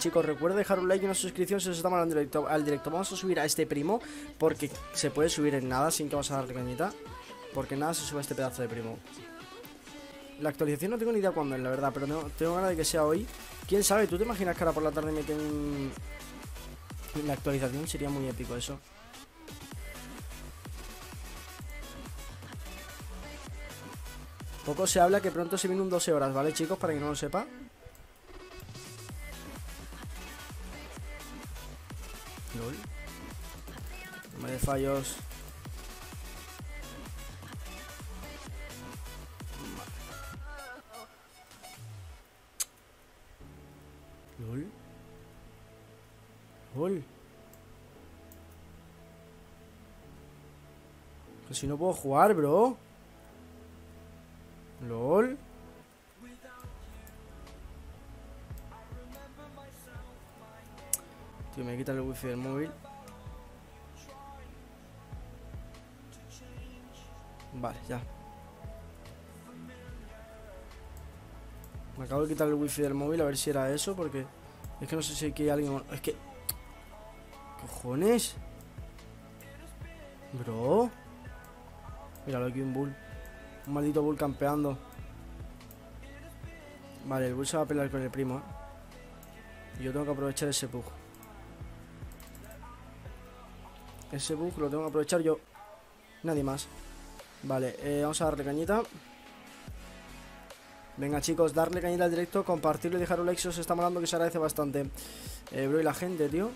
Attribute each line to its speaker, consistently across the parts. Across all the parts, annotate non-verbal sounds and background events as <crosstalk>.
Speaker 1: Chicos, recuerda dejar un like y una suscripción si os estamos al directo, al directo. Vamos a subir a este primo porque se puede subir en nada sin que vamos a darle cañita. Porque nada se sube a este pedazo de primo. La actualización no tengo ni idea cuándo es, la verdad, pero tengo ganas de que sea hoy. ¿Quién sabe? ¿Tú te imaginas que ahora por la tarde meten la actualización? Sería muy épico eso. Poco se habla que pronto se viene un 12 horas, ¿vale chicos? Para que no lo sepa. Fallos. LOL. LOL. Que si no puedo jugar, bro. LOL. Tío, me quita el wifi del móvil. Vale, ya. Me acabo de quitar el wifi del móvil a ver si era eso, porque es que no sé si aquí hay alguien. Es que. ¿Cojones? Bro. Míralo aquí un bull. Un maldito bull campeando. Vale, el bull se va a pelear con el primo, ¿eh? Yo tengo que aprovechar ese bug. Ese bug lo tengo que aprovechar yo. Nadie más. Vale, eh, vamos a darle cañita. Venga chicos, darle cañita al directo, compartirlo y dejar un like si os está molando que se agradece bastante. Eh, bro, y la gente, tío.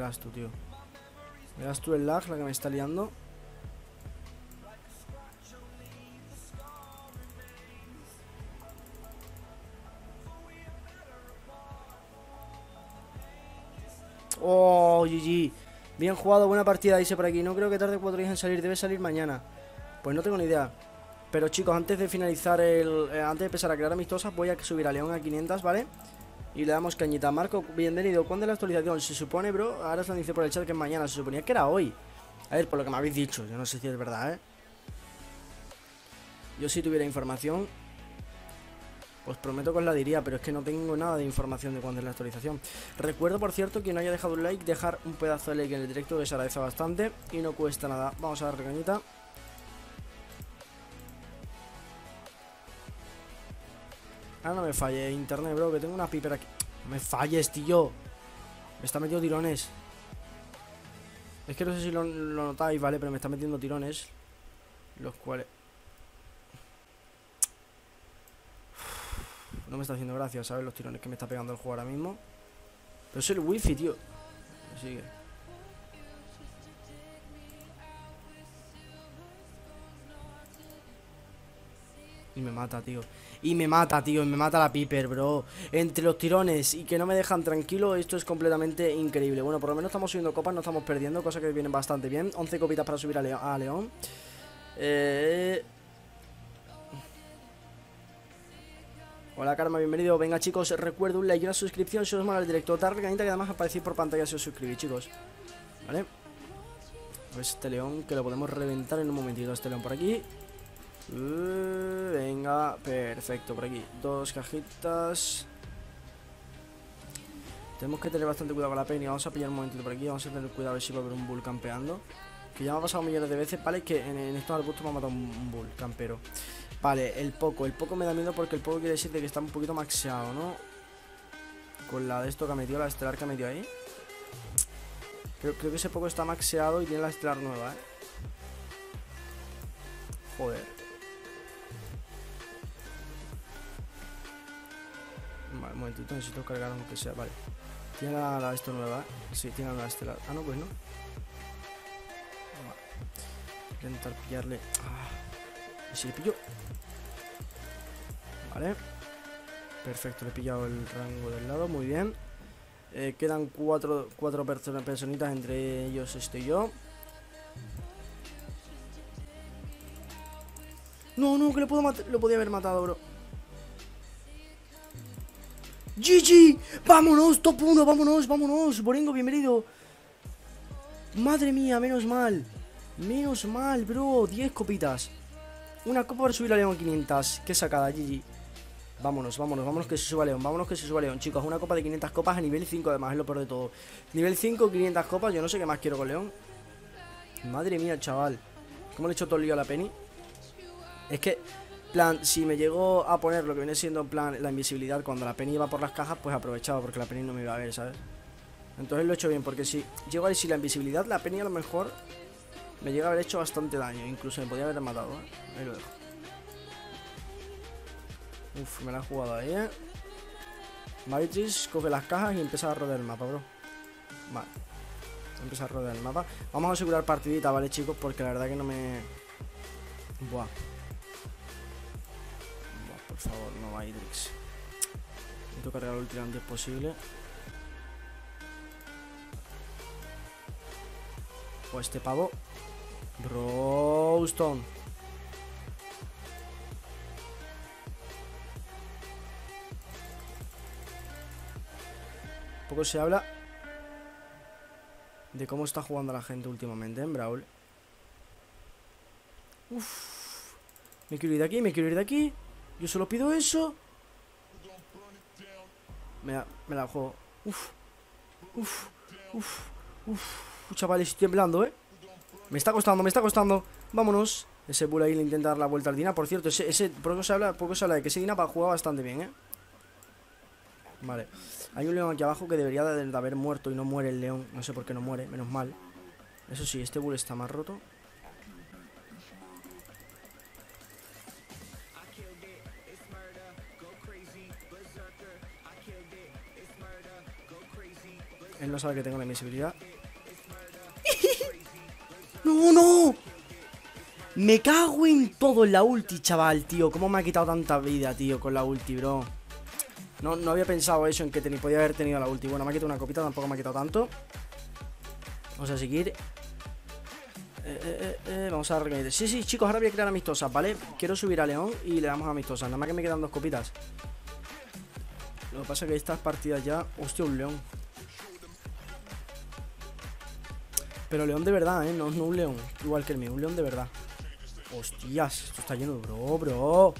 Speaker 1: Verás tú, tío. Verás tú el lag, la que me está liando. Oh, GG. Bien jugado, buena partida, dice por aquí. No creo que tarde cuatro días en salir, debe salir mañana. Pues no tengo ni idea. Pero chicos, antes de finalizar el... eh, antes de empezar a crear amistosas, voy a subir a León a 500, ¿vale? Y le damos cañita. Marco, bienvenido. ¿Cuándo es la actualización? Se supone, bro, ahora se dice por el chat que es mañana. Se suponía que era hoy. A ver, por lo que me habéis dicho. Yo no sé si es verdad, ¿eh? Yo si tuviera información, os prometo que os la diría, pero es que no tengo nada de información de cuándo es la actualización. Recuerdo, por cierto, que no haya dejado un like, dejar un pedazo de like en el directo, que se agradece bastante y no cuesta nada. Vamos a darle cañita. Ah, no me falle internet, bro, que tengo una piper aquí. No me falles, tío. Me está metiendo tirones. Es que no sé si lo, notáis, ¿vale? Pero me está metiendo tirones. Los cuales... No me está haciendo gracia, ¿sabes? Los tirones que me está pegando el juego ahora mismo. Pero es el wifi, tío. Sigue. Y me mata, tío. Y me mata, tío. Y me mata la Piper, bro. Entre los tirones y que no me dejan tranquilo, esto es completamente increíble. Bueno, por lo menos estamos subiendo copas, no estamos perdiendo, cosa que viene bastante bien. 11 copitas para subir a, León. Eh... Hola Karma, bienvenido. Venga chicos, recuerdo un like y una suscripción si os mola el directo. Darle cañita que además aparecéis por pantalla si os suscribís, chicos. ¿Vale? Pues este león que lo podemos reventar en un momentito. Este león por aquí. Uh, venga, perfecto, por aquí. Dos cajitas. Tenemos que tener bastante cuidado con la peña. Vamos a pillar un momentito por aquí. Vamos a tener cuidado a ver si va a haber un bull campeando. Que ya me ha pasado millones de veces, ¿vale? Que en, estos arbustos me ha matado un, bull campero. Vale, el poco. El poco me da miedo porque el poco quiere decir de que está un poquito maxeado, ¿no? Con la de esto que ha metido, la estelar que ha metido ahí. Creo, creo que ese poco está maxeado y tiene la estelar nueva, ¿eh? Joder. Momentito, necesito cargar aunque sea, vale. Tiene la, la esto nueva. Sí, tiene la estelar. Ah, no, pues no. Intentar pillarle. Ah. ¿Y si le pillo? Vale. Perfecto, le he pillado el rango del lado, muy bien. Eh, quedan cuatro, cuatro perso- personitas, entre ellos estoy yo. No, no, que lo puedo matar. Lo podía haber matado, bro. GG. Vámonos, top 1, vámonos, vámonos. Boringo, bienvenido. Madre mía, menos mal. Menos mal, bro. 10 copitas. Una copa para subir a León 500. Qué sacada, GG. Vámonos, vámonos, vámonos que se suba León, vámonos que se suba León, chicos. Una copa de 500 copas a nivel 5, además, es lo peor de todo. Nivel 5, 500 copas, yo no sé qué más quiero con León. Madre mía, chaval. ¿Cómo le he hecho todo el lío a la Penny? Es que, plan, si me llego a poner lo que viene siendo en plan la invisibilidad cuando la Penny iba por las cajas, pues aprovechaba porque la Penny no me iba a ver, ¿sabes? Entonces lo he hecho bien, porque si llego a si la invisibilidad, la Penny a lo mejor me llega a haber hecho bastante daño. Incluso me podía haber matado, ¿eh? Ahí lo dejo. Uf, me la he jugado ahí, ¿eh? Matrix coge las cajas y empieza a rodear el mapa, bro. Vale. Empieza a rodear el mapa. Vamos a asegurar partidita, ¿vale, chicos? Porque la verdad que no me... Buah. Por favor, no Matrix. Necesito cargar el ulti lo antes posible. O este pavo. Browstone. Poco se habla de cómo está jugando la gente últimamente en Brawl. Uf. Me quiero ir de aquí, me quiero ir de aquí. Yo solo pido eso. Me la, me la juego. Uf. Uf. Uf. Uf. Chavales, estoy temblando, ¿eh? Me está costando, me está costando. Vámonos. Ese bull ahí le intenta dar la vuelta al Dina. Por cierto, ese, ese poco, se habla, poco se habla de que ese Dina jugar bastante bien, ¿eh? Vale. Hay un león aquí abajo que debería de, haber muerto y no muere el león. No sé por qué no muere, menos mal. Eso sí, este bull está más roto. Él no sabe que tengo la invisibilidad. <laughs> ¡No, no! Me cago en todo en la ulti, chaval, tío. ¿Cómo me ha quitado tanta vida, tío, con la ulti, bro? No, no había pensado eso en que podía haber tenido la ulti. Bueno, me ha quitado una copita, tampoco me ha quitado tanto. Vamos a seguir. Eh, eh, eh, vamos a dar Sí, sí, chicos, ahora voy a crear amistosas, ¿vale? Quiero subir a León y le damos a amistosas. Nada más que me quedan dos copitas. Lo que pasa es que estas partidas ya... Hostia, un león. Pero león de verdad, ¿eh? No, no un león. Igual que el mío, un león de verdad. Hostias, esto está lleno de bro, bro.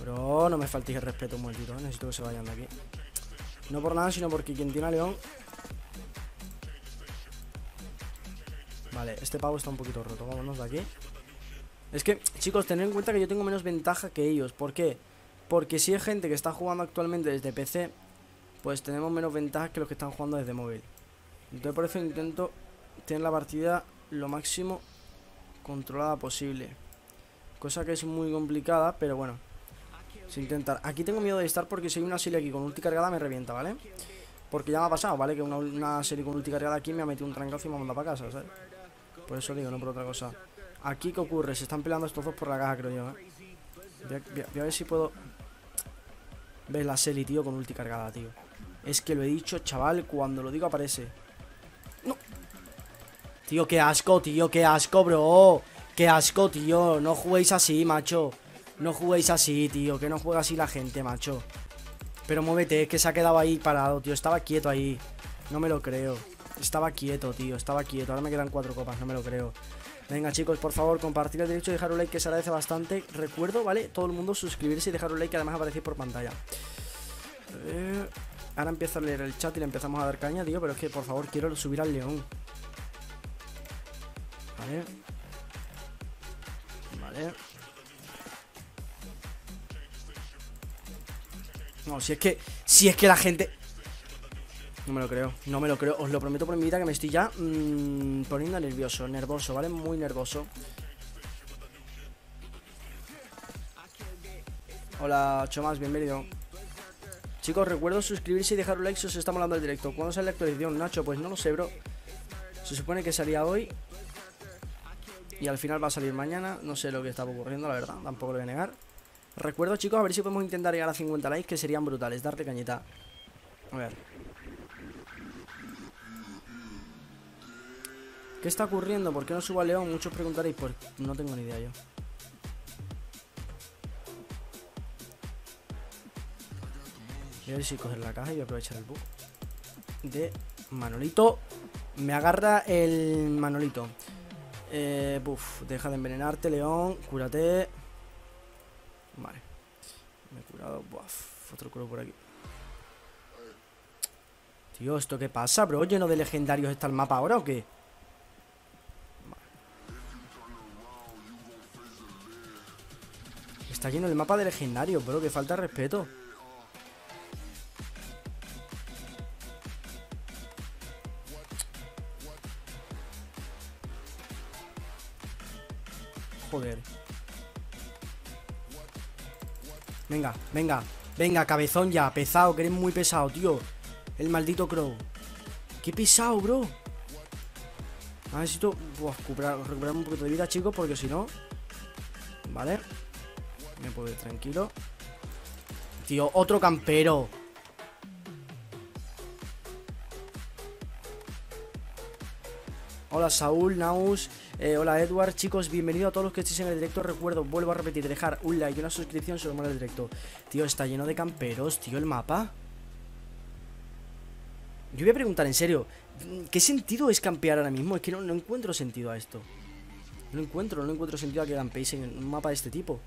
Speaker 1: Bro, no me faltéis el respeto un necesito que se vayan de aquí. No por nada, sino porque quien tiene a León... Vale, este pavo está un poquito roto, vámonos de aquí. Es que, chicos, tened en cuenta que yo tengo menos ventaja que ellos. ¿Por qué? Porque si hay gente que está jugando actualmente desde PC, pues tenemos menos ventaja que los que están jugando desde móvil. Entonces por eso intento tener la partida lo máximo controlada posible. Cosa que es muy complicada, pero bueno, sin intentar. Aquí tengo miedo de estar porque si hay una serie aquí con ulti cargada me revienta, ¿vale? Porque ya me ha pasado, ¿vale? Que una, serie con ulti cargada aquí me ha metido un trancazo y me ha mandado para casa, ¿sabes? Por eso digo, no por otra cosa. Aquí, ¿qué ocurre? Se están peleando estos dos por la caja, creo yo, ¿eh? Voy a, ver si puedo... Ves la serie, tío, con ulti cargada, tío. Es que lo he dicho, chaval, cuando lo digo aparece. Tío, qué asco, tío, qué asco, bro. Qué asco, tío. No juguéis así, macho. No juguéis así, tío. Que no juega así la gente, macho. Pero muévete, es que se ha quedado ahí parado, tío. Estaba quieto ahí. No me lo creo. Estaba quieto, tío. Estaba quieto. Ahora me quedan cuatro copas, no me lo creo. Venga, chicos, por favor, compartir el derecho y dejar un like que se agradece bastante. Recuerdo, ¿vale? Todo el mundo suscribirse y dejar un like que además aparece por pantalla. ahora empiezo a leer el chat y le empezamos a dar caña, tío. Pero es que, por favor, quiero subir al león. Vale. No, si es que. Si es que la gente. No me lo creo, no me lo creo. Os lo prometo por mi vida que me estoy ya mmm, poniendo nervioso, nervoso, ¿vale? Muy nervoso. Hola, Chomas, bienvenido. Chicos, recuerdo suscribirse y dejar un like si os está molando el directo. ¿Cuándo sale la actualización, Nacho? Pues no lo sé, bro. Se supone que salía hoy. Y al final va a salir mañana, no sé lo que está ocurriendo, la verdad, tampoco lo voy a negar. Recuerdo, chicos, a ver si podemos intentar llegar a 50 likes, que serían brutales, darle cañita. A ver. ¿Qué está ocurriendo? ¿Por qué no subo a León? Muchos preguntaréis, pues no tengo ni idea yo. Voy a ver si coger la caja y voy a aprovechar el bug de Manolito. Me agarra el Manolito. Eh, deja de envenenarte, León. Cúrate. Vale. Me he curado. Buf, otro curo por aquí. Tío, ¿esto qué pasa, bro? ¿Lleno de legendarios está el mapa ahora o qué? Está lleno el mapa de legendarios, bro, que falta respeto. Venga, venga, cabezón ya, pesado, que eres muy pesado, tío. El maldito Crow. Qué pesado, bro. Necesito recuperar, recuperar un poquito de vida, chicos, porque si no... Vale. Me puedo ir tranquilo. Tío, otro campero. Hola Saúl, Naus, eh, hola Edward, chicos, bienvenido a todos los que estéis en el directo. Recuerdo, vuelvo a repetir, dejar un like y una suscripción sobre el directo. Tío, está lleno de camperos, tío, el mapa. Yo voy a preguntar en serio, ¿qué sentido es campear ahora mismo? Es que no, no encuentro sentido a esto. No encuentro, no encuentro sentido a que campeéis en un mapa de este tipo.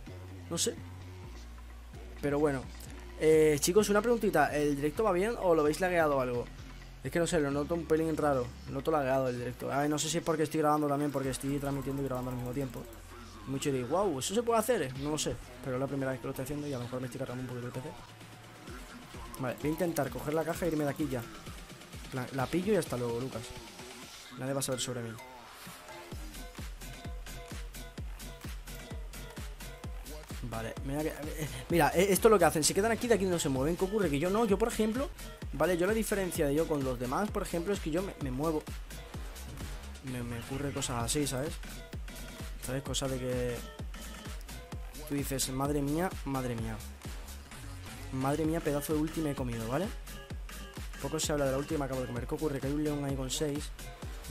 Speaker 1: No sé. Pero bueno. Eh, chicos, una preguntita. ¿El directo va bien o lo veis lagueado o algo? Es que no sé, lo noto un pelín raro. Noto lagueado el directo. A ver, no sé si es porque estoy grabando también, porque estoy transmitiendo y grabando al mismo tiempo. Mucho de wow, ¿eso se puede hacer? No lo sé. Pero es la primera vez que lo estoy haciendo y a lo mejor me estoy cargando un poquito el PC. Vale, voy a intentar coger la caja e irme de aquí ya. La pillo y hasta luego, Lucas. Nadie va a saber sobre mí. Vale, mira, eh, eh, esto es lo que hacen, se quedan aquí, de aquí no se mueven. ¿Qué ocurre? Que yo no, yo por ejemplo, vale, yo la diferencia de yo con los demás, por ejemplo, es que yo me, muevo. Me, me, ocurre cosas así, ¿sabes? ¿Sabes? Cosas de que... Tú dices, madre mía, madre mía. Madre mía, pedazo de última he comido, ¿vale? Poco se habla de la última que acabo de comer. ¿Qué ocurre? Que hay un león ahí con 6.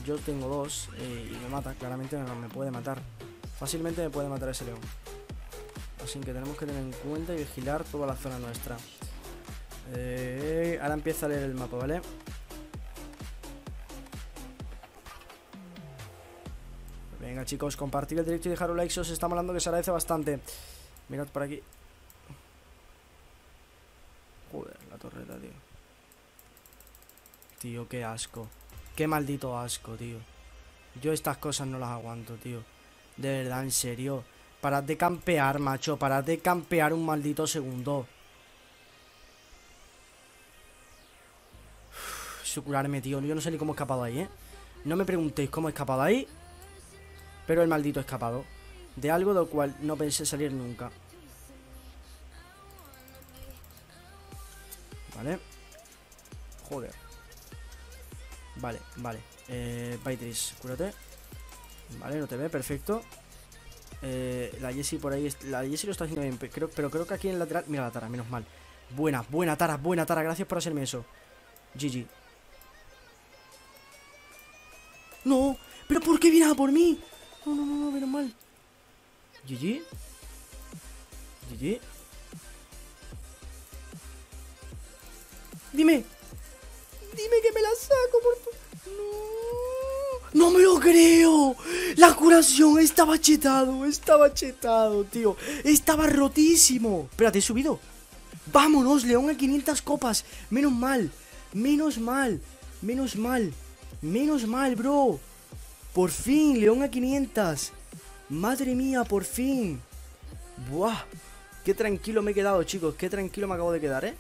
Speaker 1: Yo tengo dos eh, y me mata. Claramente me, me puede matar. Fácilmente me puede matar ese león. Así que tenemos que tener en cuenta y vigilar toda la zona nuestra. Eh, ahora empieza a leer el mapa, ¿vale? Venga chicos, compartir el directo y dejar un like si os está malando que se agradece bastante. Mirad por aquí. Joder, la torreta, tío. Tío, qué asco. Qué maldito asco, tío. Yo estas cosas no las aguanto, tío. De verdad, en serio. Parad de campear, macho. Parad de campear un maldito segundo. Sucurarme, tío. Yo no sé ni cómo he escapado ahí, ¿eh? No me preguntéis cómo he escapado ahí. Pero el maldito escapado. De algo del cual no pensé salir nunca. Vale. Joder. Vale, vale. Eh, Baitris, cúrate. Vale, no te ve, perfecto. Eh, la Jessie por ahí. La Jessie lo está haciendo bien. Pero, creo que aquí en el lateral. Mira la Tara, menos mal. Buena, buena Tara, buena Tara. Gracias por hacerme eso. GG. No, pero ¿por qué viene a por mí? No, no, no, no, menos mal. GG. GG. Dime. Dime que me la saco por tu... No. No me lo creo. La curación estaba chetado, estaba chetado, tío. Estaba rotísimo. Espérate, he subido. Vámonos, León a 500 copas. Menos mal, menos mal, menos mal, menos mal, bro. Por fin, León a 500. Madre mía, por fin. Buah. Qué tranquilo me he quedado, chicos. Qué tranquilo me acabo de quedar, ¿eh?